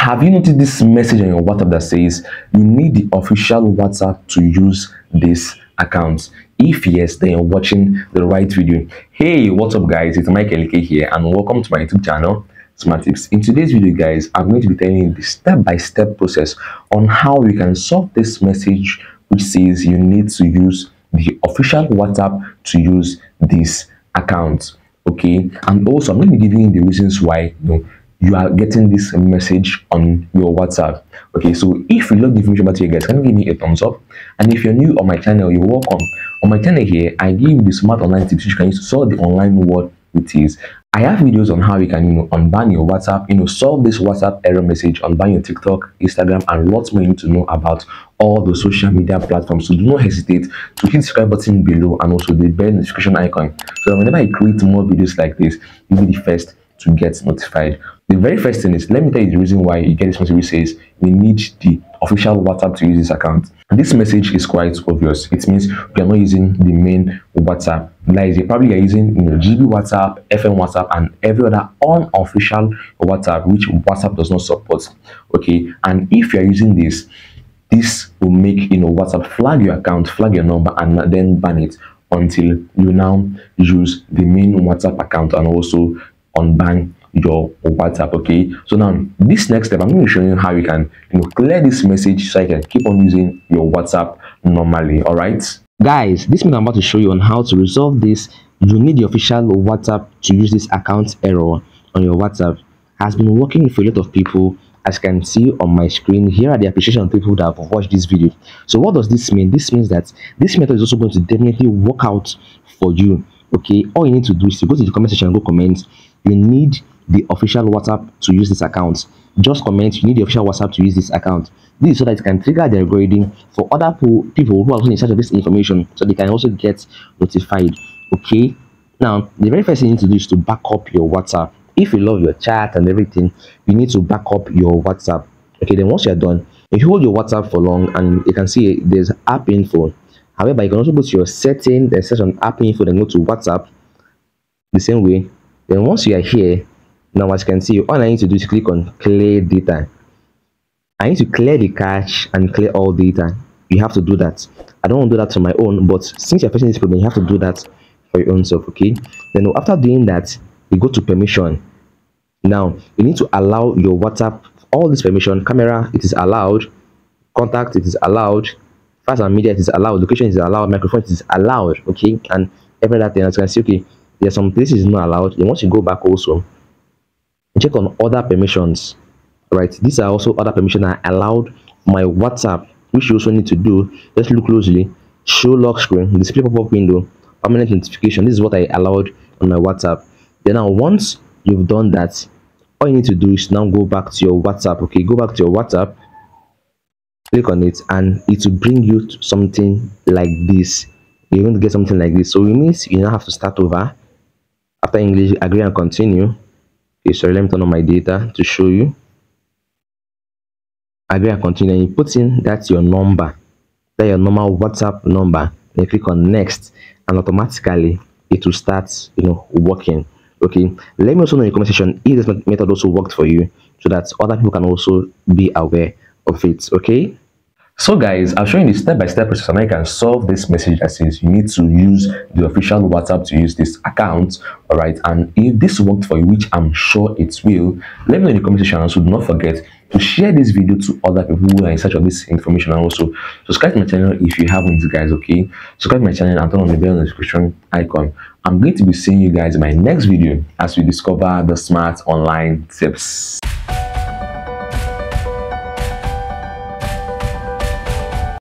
Have you noticed this message on your WhatsApp that says you need the official WhatsApp to use this account? If yes, then you're watching the right video. Hey, what's up guys? It's Mike Elike here and welcome to my YouTube channel, Smart Tips. In today's video guys, I'm going to be telling you the step-by-step -step process on how you can solve this message which says you need to use the official WhatsApp to use this account. Okay, and also I'm going to be giving you the reasons why you know you are getting this message on your WhatsApp. Okay, so if you love the information about you guys, can you give me a thumbs up? And if you're new on my channel, you're welcome. On my channel here, I give you the smart online tips which you can use to solve the online world with ease. I have videos on how you can, you know, unban your WhatsApp, you know, solve this WhatsApp error message, unban your TikTok, Instagram, and lots more you need to know about all the social media platforms. So do not hesitate to hit the subscribe button below and also the bell notification icon. So whenever I create more videos like this, you'll be the first to get notified. The very first thing is, let me tell you the reason why you get this message which says you need the official WhatsApp to use this account. This message is quite obvious. It means you are not using the main WhatsApp. That is, you probably are using you know, GB WhatsApp, FM WhatsApp, and every other unofficial WhatsApp which WhatsApp does not support. Okay, and if you are using this, this will make you know WhatsApp flag your account, flag your number, and then ban it until you now use the main WhatsApp account and also unban your WhatsApp. Okay, so now this next step, I'm going to show you how you can you know clear this message so you can keep on using your WhatsApp normally. All right, guys, this means I'm about to show you on how to resolve this. You need the official WhatsApp to use this account error on your WhatsApp. Has been working for a lot of people as you can see on my screen here are the appreciation of people that have watched this video so what does this mean this means that this method is also going to definitely work out for you okay all you need to do is to go to the comment section and go comment you need the official WhatsApp to use this account. Just comment you need the official WhatsApp to use this account. This is so that it can trigger the algorithm for other people who are also in search of this information so they can also get notified. Okay. Now, the very first thing you need to do is to back up your WhatsApp. If you love your chat and everything, you need to back up your WhatsApp. Okay, then once you're done, if you hold your WhatsApp for long and you can see there's app info. However, you can also go to your setting, then search on app info, then go to WhatsApp the same way. Then once you are here, now as you can see all i need to do is click on clear data. I need to clear the cache and clear all data. You have to do that. I don't want to do that on my own but since you're facing this problem you have to do that for your own self okay? Then after doing that you go to permission. Now you need to allow your whatsapp all this permission camera it is allowed. Contact it is allowed. Fast and media it is allowed. Location is allowed. Microphone it is allowed okay? And every other thing as you can see okay there's some places not allowed. Then once you go back also check on other permissions right? These are also other permissions i allowed. My whatsapp which you also need to do let's look closely. Show lock screen display pop-up window permanent notification. This is what i allowed on my whatsapp. Then now once you've done that all you need to do is now go back to your whatsapp okay? Go back to your whatsapp click on it and it will bring you something like this. You're going to get something like this. So it means you now have to start over. After english agree and continue okay sorry let me turn on my data to show you. Agree and continue and you put in that's your number that your normal whatsapp number then click on next and automatically it will start you know working. Okay let me also know in the comment section if this method also worked for you so that other people can also be aware of it okay so guys, shown you the step-by-step -step process on how you can solve this message that says you need to use the official WhatsApp to use this account, alright? And if this worked for you, which I'm sure it will, let me know in the comment section. Also, do not forget to share this video to other people who are in search of this information and also subscribe to my channel if you haven't guys okay subscribe to my channel and turn on the bell notification icon i'm going to be seeing you guys in my next video as we discover the smart online tips